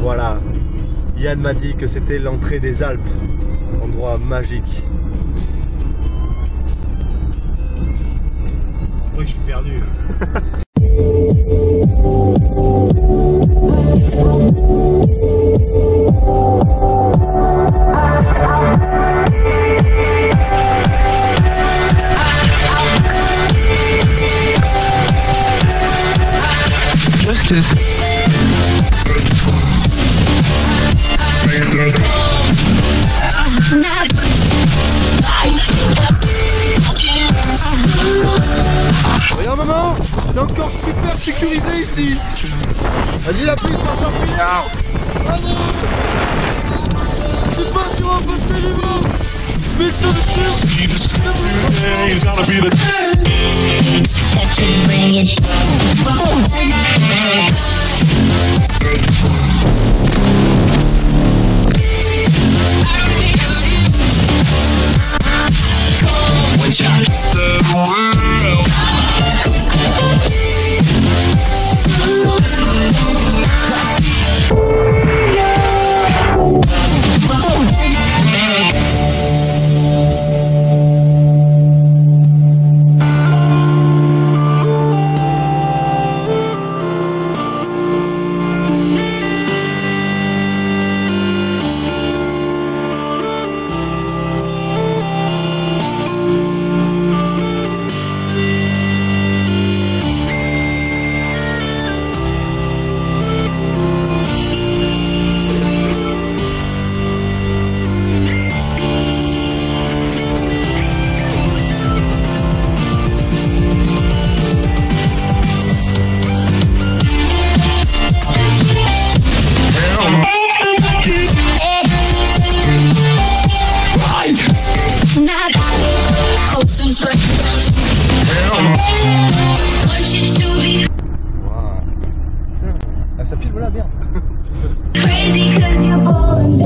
Voilà. Yann m'a dit que c'était l'entrée des Alpes. Endroit magique. Vrai, je suis perdu. Justice. Regarde maman, c'est encore super sécurisé ici. Vas-y la piste, passe en finir. Allez C'est pas si on va passer les mains. Mets attention. Wow. Ça filme là, merde.